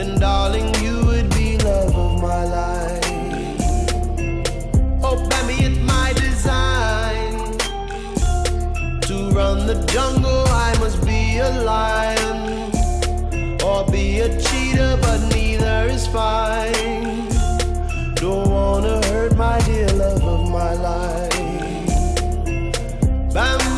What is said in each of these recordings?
then darling, you would be love of my life. Oh, baby, it's my design to run the jungle. I must be a lion or be a cheetah, but neither is fine. Don't wanna hurt my dear love of my life. Bambi, Bambi.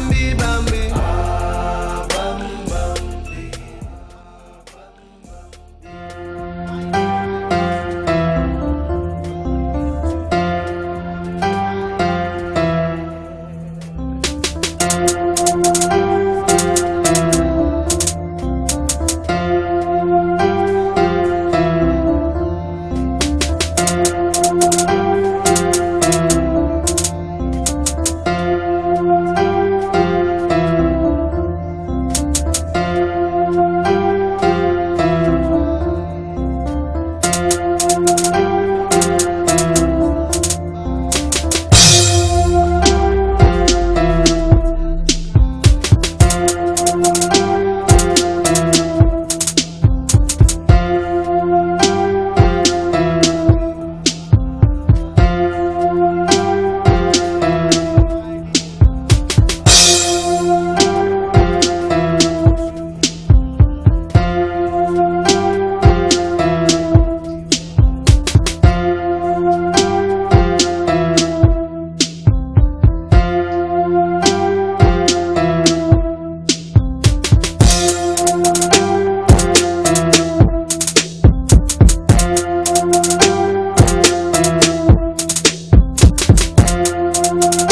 The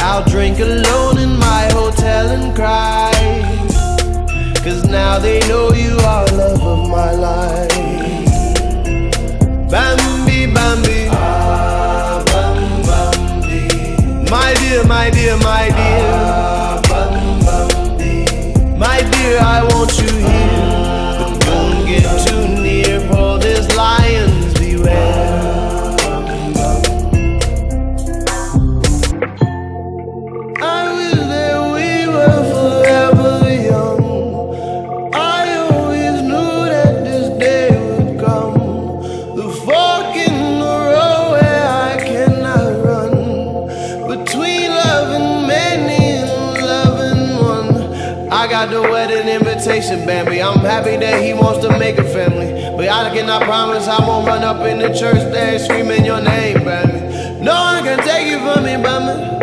I'll drink alone in my hotel and cry. Cause now they know you are love of my life. Bambi, Bambi. Ah, bam, Bambi. My dear, my dear, my dear. Ah, bam, Bambi. My dear, I want you I got the wedding invitation, Bambi. I'm happy that he wants to make a family. But I cannot promise I won't run up in the church there screaming your name, baby. No one can take you from me, baby.